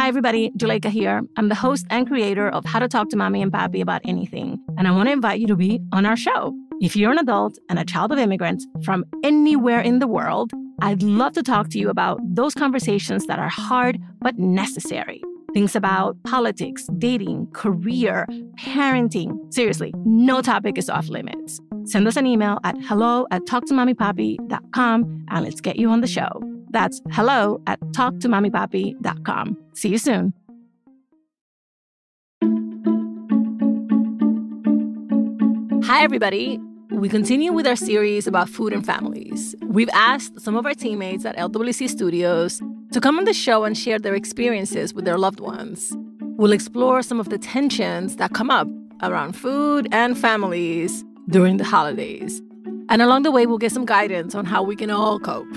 Hi, everybody. Juleyka here. I'm the host and creator of How to Talk to Mami and Papi About Anything. And I want to invite you to be on our show. If you're an adult and a child of immigrants from anywhere in the world, I'd love to talk to you about those conversations that are hard but necessary. Things about politics, dating, career, parenting. Seriously, no topic is off limits. Send us an email at hello at talktomamipapi.com and let's get you on the show. That's hello at talktomamipapi.com. See you soon. Hi, everybody. We continue with our series about food and families. We've asked some of our teammates at LWC Studios to come on the show and share their experiences with their loved ones. We'll explore some of the tensions that come up around food and families during the holidays. And along the way, we'll get some guidance on how we can all cope.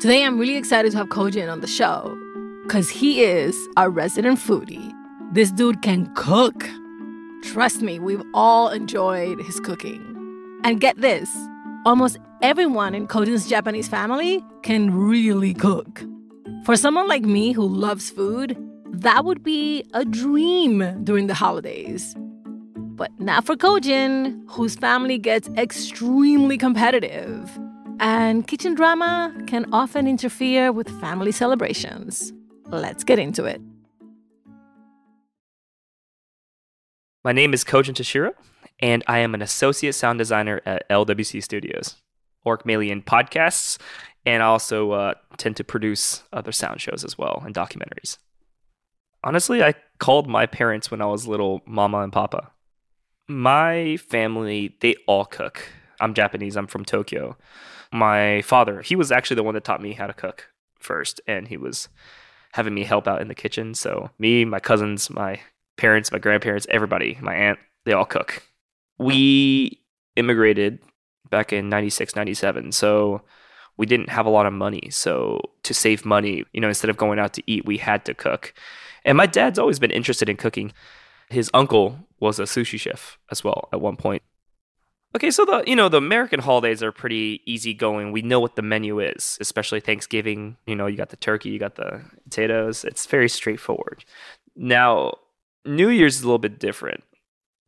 Today, I'm really excited to have Kojin on the show because he is our resident foodie. This dude can cook. Trust me, we've all enjoyed his cooking. And get this almost everyone in Kojin's Japanese family can really cook. For someone like me who loves food, that would be a dream during the holidays. But not for Kojin, whose family gets extremely competitive. And kitchen drama can often interfere with family celebrations. Let's get into it. My name is Kojin Toshiro, and I am an associate sound designer at LWC Studios. In podcasts, and I also uh, tend to produce other sound shows as well and documentaries. Honestly, I called my parents when I was little mama and papa. My family, they all cook. I'm Japanese, I'm from Tokyo. My father, he was actually the one that taught me how to cook first, and he was having me help out in the kitchen. So, me, my cousins, my parents, my grandparents, everybody, my aunt, they all cook. We immigrated back in 96, 97. So we didn't have a lot of money. So to save money, you know, instead of going out to eat, we had to cook. And my dad's always been interested in cooking. His uncle was a sushi chef as well at one point. Okay, so the you know the American holidays are pretty easygoing. We know what the menu is, especially Thanksgiving. You know, you got the turkey, you got the potatoes. It's very straightforward. Now, New Year's is a little bit different.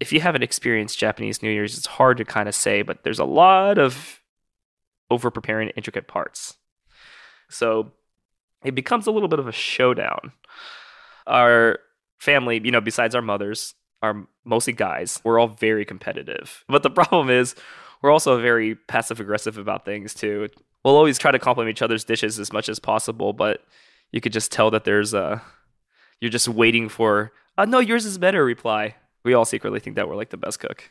If you haven't experienced Japanese New Year's, it's hard to kind of say, but there's a lot of over preparing intricate parts. So it becomes a little bit of a showdown. Our family, you know, besides our mothers, are mostly guys. We're all very competitive. But the problem is, we're also very passive aggressive about things too. We'll always try to compliment each other's dishes as much as possible, but you could just tell that there's a you're just waiting for uh, no, yours is better reply. We all secretly think that we're like the best cook.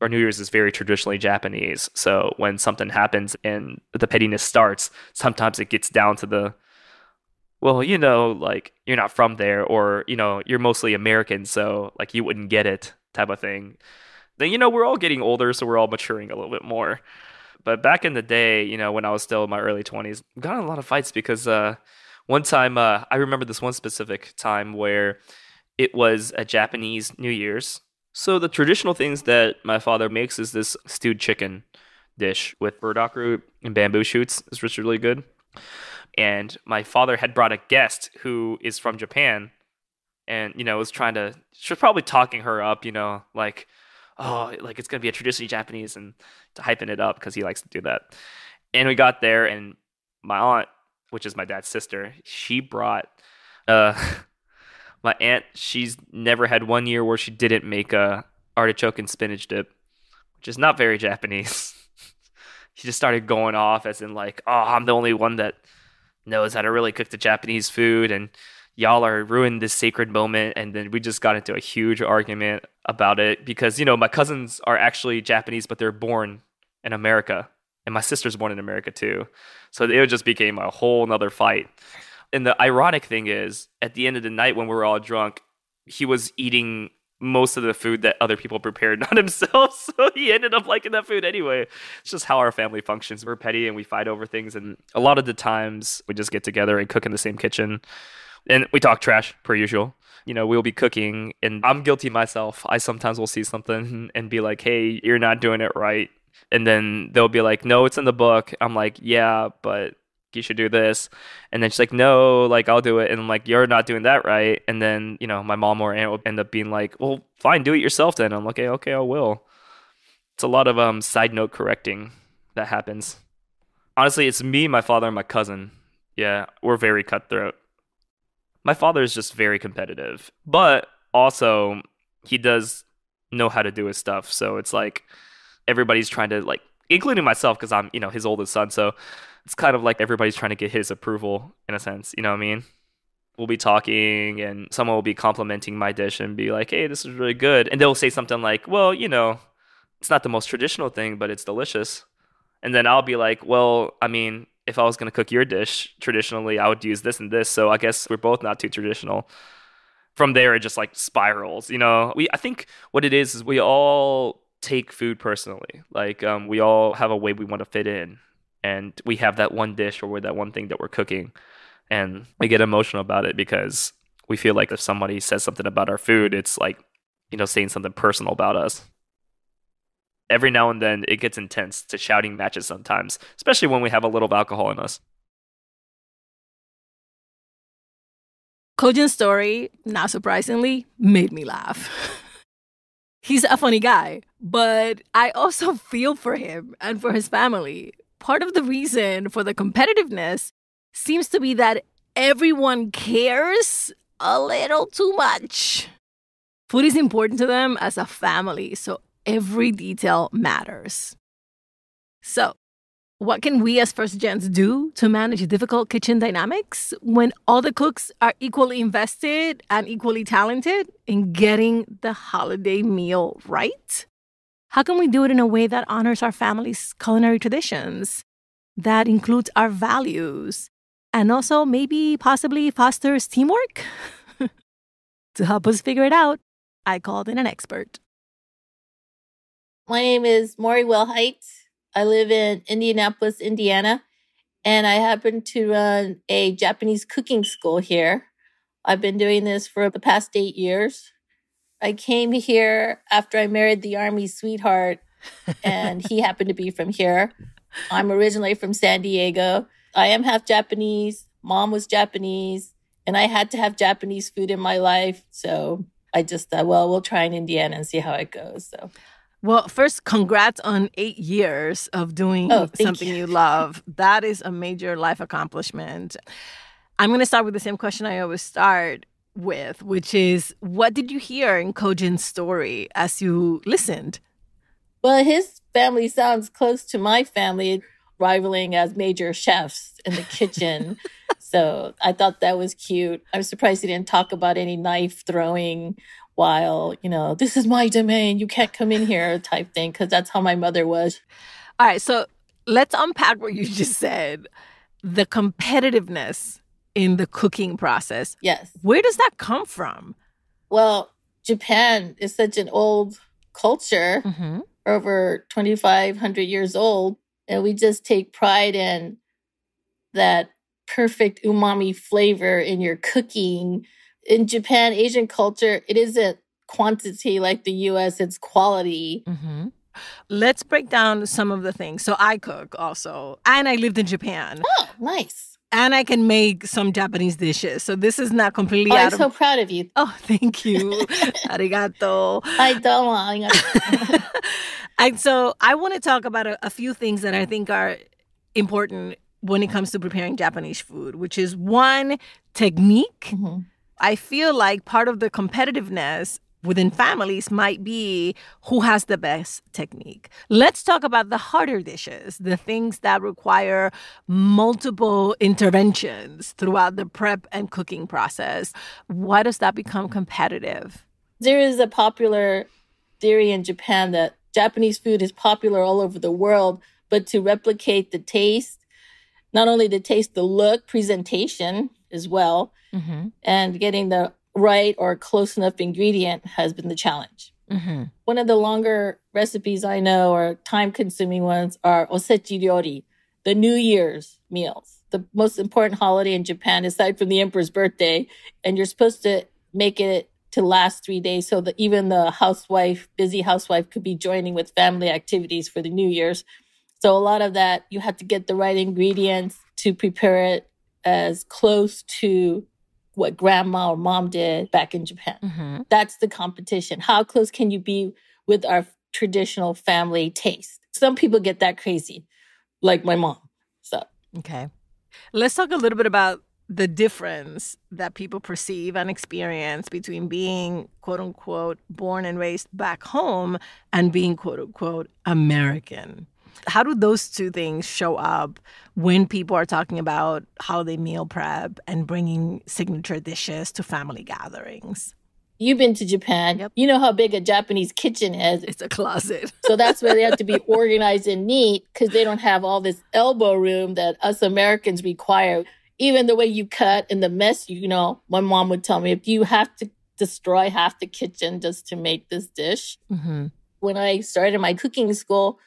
Our New Year's is very traditionally Japanese. So when something happens and the pettiness starts, sometimes it gets down to the, well, you know, like you're not from there or, you know, you're mostly American. So like you wouldn't get it type of thing. Then, you know, we're all getting older. So we're all maturing a little bit more. But back in the day, you know, when I was still in my early 20s, got in a lot of fights because uh, one time, uh, I remember this one specific time where it was a Japanese New Year's. So the traditional things that my father makes is this stewed chicken dish with burdock root and bamboo shoots. It's really, really good. And my father had brought a guest who is from Japan and, you know, was trying to, she was probably talking her up, you know, like, oh, like it's going to be a traditionally Japanese and to hyping it up because he likes to do that. And we got there and my aunt, which is my dad's sister, she brought uh my aunt, she's never had one year where she didn't make a artichoke and spinach dip, which is not very Japanese. she just started going off as in like, oh, I'm the only one that knows how to really cook the Japanese food and y'all are ruining this sacred moment and then we just got into a huge argument about it because you know my cousins are actually Japanese but they're born in America and my sister's born in America too. So it just became a whole nother fight and the ironic thing is, at the end of the night when we were all drunk, he was eating most of the food that other people prepared, not himself. So he ended up liking that food anyway. It's just how our family functions. We're petty and we fight over things. And a lot of the times we just get together and cook in the same kitchen. And we talk trash per usual. You know, we'll be cooking and I'm guilty myself. I sometimes will see something and be like, hey, you're not doing it right. And then they'll be like, no, it's in the book. I'm like, yeah, but you should do this. And then she's like, no, like I'll do it. And I'm like, you're not doing that right. And then, you know, my mom or aunt will end up being like, well, fine, do it yourself then. I'm like, okay, okay, I will. It's a lot of um side note correcting that happens. Honestly, it's me, my father, and my cousin. Yeah, we're very cutthroat. My father is just very competitive, but also he does know how to do his stuff. So it's like everybody's trying to like, including myself, because I'm you know his oldest son. So it's kind of like everybody's trying to get his approval in a sense. You know what I mean? We'll be talking and someone will be complimenting my dish and be like, hey, this is really good. And they'll say something like, well, you know, it's not the most traditional thing, but it's delicious. And then I'll be like, well, I mean, if I was going to cook your dish traditionally, I would use this and this. So I guess we're both not too traditional. From there, it just like spirals. You know, we I think what it is is we all take food personally. Like um, we all have a way we want to fit in, and we have that one dish or that one thing that we're cooking, and we get emotional about it because we feel like if somebody says something about our food, it's like you know saying something personal about us every now and then it gets intense to shouting matches sometimes, especially when we have a little alcohol in us. Kojin's story, not surprisingly, made me laugh. He's a funny guy, but I also feel for him and for his family. Part of the reason for the competitiveness seems to be that everyone cares a little too much. Food is important to them as a family, so every detail matters. So, what can we as first gens do to manage difficult kitchen dynamics when all the cooks are equally invested and equally talented in getting the holiday meal right? How can we do it in a way that honors our family's culinary traditions, that includes our values, and also maybe possibly fosters teamwork? to help us figure it out, I called in an expert. My name is Mori Willhite. I live in Indianapolis, Indiana, and I happen to run a Japanese cooking school here. I've been doing this for the past eight years. I came here after I married the Army sweetheart, and he happened to be from here. I'm originally from San Diego. I am half Japanese. Mom was Japanese, and I had to have Japanese food in my life. So I just thought, well, we'll try in Indiana and see how it goes. So well, first, congrats on eight years of doing oh, something you. you love. That is a major life accomplishment. I'm going to start with the same question I always start with, which is what did you hear in Kojin's story as you listened? Well, his family sounds close to my family, rivaling as major chefs in the kitchen. so I thought that was cute. I was surprised he didn't talk about any knife throwing while, you know, this is my domain, you can't come in here type thing, because that's how my mother was. All right. So let's unpack what you just said the competitiveness in the cooking process. Yes. Where does that come from? Well, Japan is such an old culture, mm-hmm. over 2,500 years old. And we just take pride in that perfect umami flavor in your cooking in Japan, Asian culture, it isn't quantity like the US, it's quality. Mm-hmm. Let's break down some of the things. So I cook also, and I lived in Japan. Oh, nice. And I can make some Japanese dishes. So this is not completely oh, I'm of... so proud of you. Oh, thank you. Arigato. I don't want. And so I want to talk about a, a few things that I think are important when it comes to preparing Japanese food, which is one, technique. Mm-hmm I feel like part of the competitiveness within families might be who has the best technique. Let's talk about the harder dishes, the things that require multiple interventions throughout the prep and cooking process. Why does that become competitive? There is a popular theory in Japan that Japanese food is popular all over the world, but to replicate the taste, not only the taste, the look, presentation as well, mm-hmm. and getting the right or close enough ingredient has been the challenge. Mm-hmm. One of the longer recipes I know or time consuming ones are osechi ryori, the New Year's meals, the most important holiday in Japan aside from the emperor's birthday. And you're supposed to make it to last three days so that even the housewife, busy housewife, could be joining with family activities for the New Year's. So a lot of that, you have to get the right ingredients to prepare it as close to what grandma or mom did back in Japan. Mm-hmm. That's the competition. How close can you be with our traditional family taste? Some people get that crazy, like my mom. So, okay. Let's talk a little bit about the difference that people perceive and experience between being quote unquote born and raised back home and being quote unquote American. How do those two things show up when people are talking about how they meal prep and bringing signature dishes to family gatherings? You've been to Japan. Yep. You know how big a Japanese kitchen is. It's a closet. so that's where they have to be organized and neat because they don't have all this elbow room that us Americans require. Even the way you cut and the mess, you know, my mom would tell me if you have to destroy half the kitchen just to make this dish. Mm-hmm. When I started my cooking school,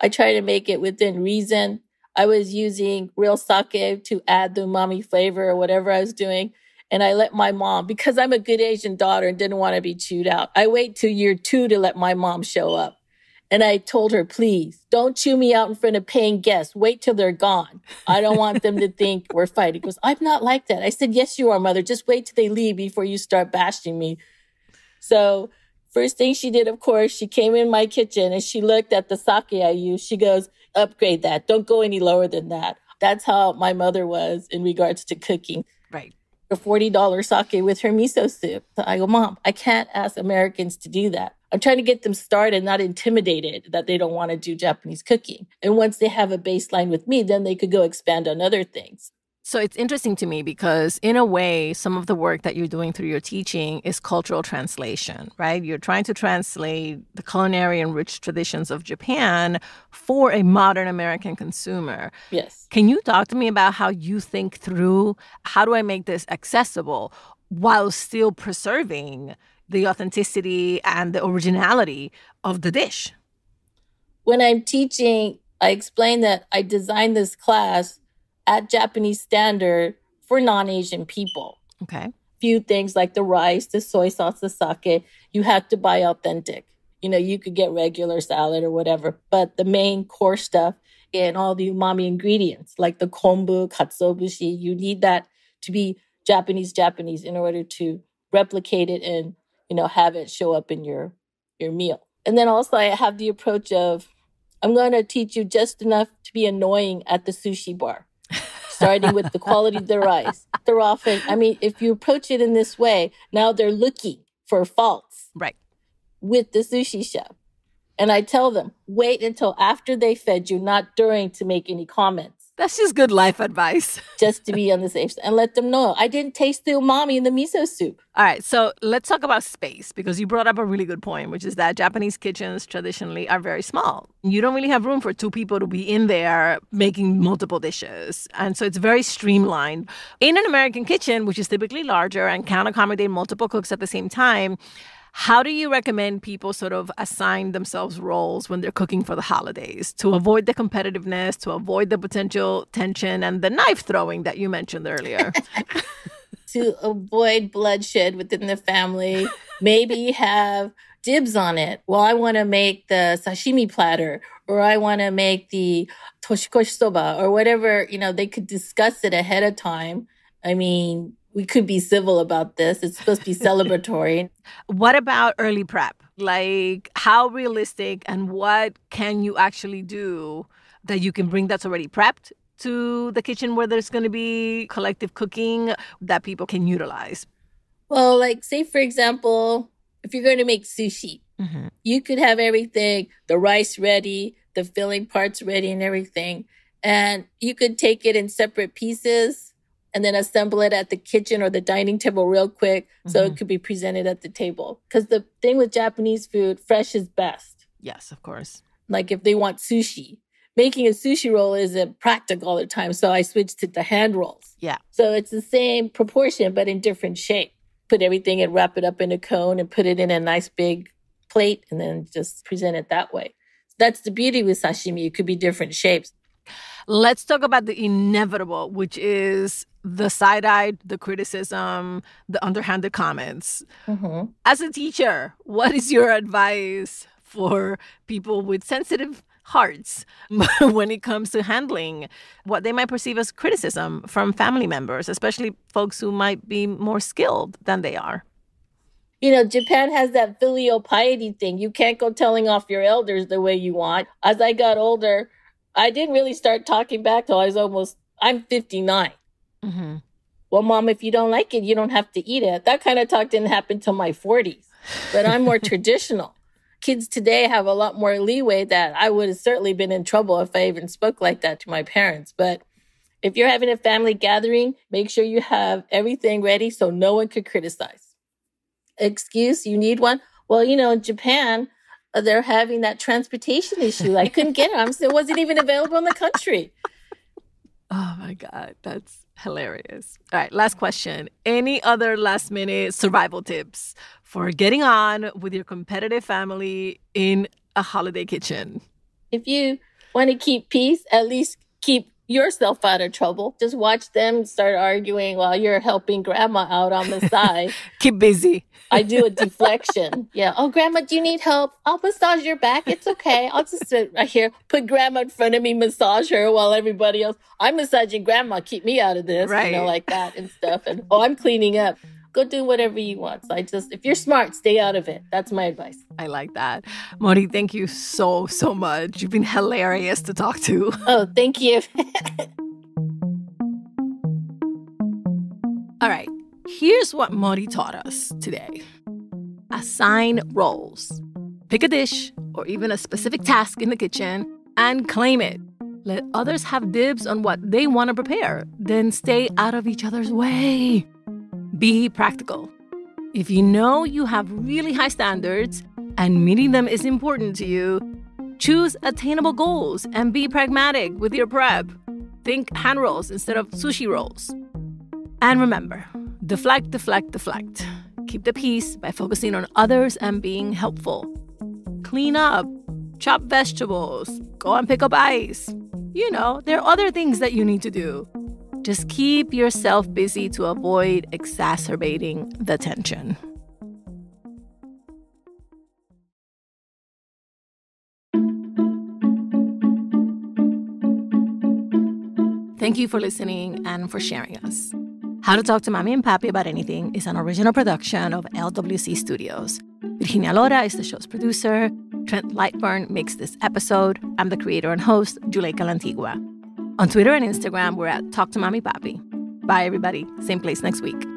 I try to make it within reason. I was using real sake to add the umami flavor or whatever I was doing. And I let my mom, because I'm a good Asian daughter and didn't want to be chewed out, I wait till year two to let my mom show up. And I told her, please don't chew me out in front of paying guests. Wait till they're gone. I don't want them to think we're fighting. Because I'm not like that. I said, yes, you are, mother. Just wait till they leave before you start bashing me. So First thing she did, of course, she came in my kitchen and she looked at the sake I used. She goes, upgrade that. Don't go any lower than that. That's how my mother was in regards to cooking. Right. A $40 sake with her miso soup. So I go, Mom, I can't ask Americans to do that. I'm trying to get them started, not intimidated that they don't want to do Japanese cooking. And once they have a baseline with me, then they could go expand on other things. So it's interesting to me because, in a way, some of the work that you're doing through your teaching is cultural translation, right? You're trying to translate the culinary and rich traditions of Japan for a modern American consumer. Yes. Can you talk to me about how you think through how do I make this accessible while still preserving the authenticity and the originality of the dish? When I'm teaching, I explain that I designed this class at Japanese standard for non-Asian people. Okay. Few things like the rice, the soy sauce, the sake, you have to buy authentic. You know, you could get regular salad or whatever, but the main core stuff and all the umami ingredients like the kombu, katsuobushi, you need that to be Japanese Japanese in order to replicate it and, you know, have it show up in your your meal. And then also I have the approach of I'm going to teach you just enough to be annoying at the sushi bar starting with the quality of the rice. They're often, I mean, if you approach it in this way, now they're looking for faults. Right. With the sushi chef. And I tell them, wait until after they fed you, not during to make any comments. That's just good life advice. just to be on the safe side and let them know I didn't taste the umami in the miso soup. All right, so let's talk about space because you brought up a really good point, which is that Japanese kitchens traditionally are very small. You don't really have room for two people to be in there making multiple dishes. And so it's very streamlined. In an American kitchen, which is typically larger and can accommodate multiple cooks at the same time, how do you recommend people sort of assign themselves roles when they're cooking for the holidays to avoid the competitiveness, to avoid the potential tension and the knife throwing that you mentioned earlier? to avoid bloodshed within the family, maybe have dibs on it. Well, I want to make the sashimi platter or I want to make the toshikoshi soba or whatever, you know, they could discuss it ahead of time. I mean, we could be civil about this. It's supposed to be celebratory. what about early prep? Like, how realistic and what can you actually do that you can bring that's already prepped to the kitchen where there's going to be collective cooking that people can utilize? Well, like, say, for example, if you're going to make sushi, mm-hmm. you could have everything the rice ready, the filling parts ready, and everything. And you could take it in separate pieces and then assemble it at the kitchen or the dining table real quick mm-hmm. so it mm-hmm. could be presented at the table. Because the thing with Japanese food, fresh is best. Yes, of course. Like if they want sushi, making a sushi roll isn't practical all the time. So I switched to the hand rolls. Yeah. So it's the same proportion, but in different shape. Put everything and wrap it up in a cone and put it in a nice big plate and then just present it that way. That's the beauty with sashimi. It could be different shapes. Let's talk about the inevitable, which is the side eye, the criticism, the underhanded comments. Mm-hmm. As a teacher, what is your advice for people with sensitive hearts when it comes to handling what they might perceive as criticism from family members, especially folks who might be more skilled than they are? You know, Japan has that filial piety thing. You can't go telling off your elders the way you want. As I got older, I didn't really start talking back till I was almost, I'm 59. Mm-hmm. Well, mom, if you don't like it, you don't have to eat it. That kind of talk didn't happen till my 40s, but I'm more traditional. Kids today have a lot more leeway that I would have certainly been in trouble if I even spoke like that to my parents. But if you're having a family gathering, make sure you have everything ready so no one could criticize excuse you need one. Well, you know, in Japan, uh, they're having that transportation issue. I couldn't get it. it wasn't even available in the country. Oh my God, that's hilarious. All right, last question. Any other last minute survival tips for getting on with your competitive family in a holiday kitchen? If you want to keep peace, at least keep yourself out of trouble. Just watch them start arguing while you're helping grandma out on the side. Keep busy. I do a deflection. Yeah. Oh, grandma, do you need help? I'll massage your back. It's okay. I'll just sit right here, put grandma in front of me, massage her while everybody else, I'm massaging grandma. Keep me out of this. Right. You know, like that and stuff. And oh, I'm cleaning up go do whatever you want. So I just, if you're smart, stay out of it. That's my advice. I like that. Mori, thank you so, so much. You've been hilarious to talk to. Oh, thank you. All right. Here's what Mori taught us today assign roles. Pick a dish or even a specific task in the kitchen and claim it. Let others have dibs on what they want to prepare. Then stay out of each other's way. Be practical. If you know you have really high standards and meeting them is important to you, choose attainable goals and be pragmatic with your prep. Think hand rolls instead of sushi rolls. And remember deflect, deflect, deflect. Keep the peace by focusing on others and being helpful. Clean up, chop vegetables, go and pick up ice. You know, there are other things that you need to do. Just keep yourself busy to avoid exacerbating the tension. Thank you for listening and for sharing us. How to Talk to Mami and Papi About Anything is an original production of LWC Studios. Virginia Lora is the show's producer. Trent Lightburn makes this episode. I'm the creator and host, Juleyka Lantigua. On Twitter and Instagram, we're at Talk to Mami Papi. Bye, everybody. Same place next week.